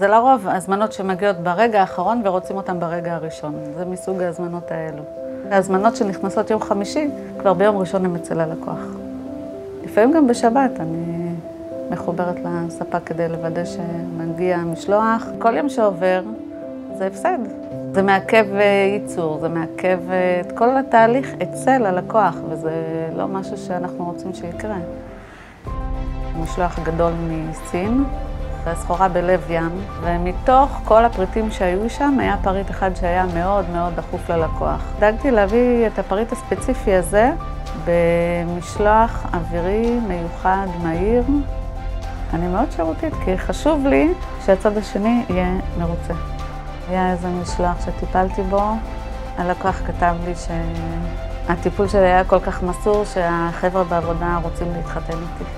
זה לרוב הזמנות שמגיעות ברגע האחרון ורוצים אותן ברגע הראשון. זה מסוג ההזמנות האלו. ההזמנות שנכנסות יום חמישי, כבר ביום ראשון הן אצל הלקוח. לפעמים גם בשבת אני מחוברת לספק כדי לוודא שמגיע המשלוח. כל יום שעובר זה הפסד. זה מעכב ייצור, זה מעכב את כל התהליך אצל הלקוח, וזה לא משהו שאנחנו רוצים שיקרה. משלוח גדול מסין, והסחורה בלב ים, ומתוך כל הפריטים שהיו שם, היה פריט אחד שהיה מאוד מאוד דחוף ללקוח. דאגתי להביא את הפריט הספציפי הזה במשלוח אווירי מיוחד, מהיר. אני מאוד שירותית, כי חשוב לי שהצד השני יהיה מרוצה. היה איזה משלוח שטיפלתי בו, הלקוח כתב לי שהטיפול שלי היה כל כך מסור שהחבר'ה בעבודה רוצים להתחתן איתי.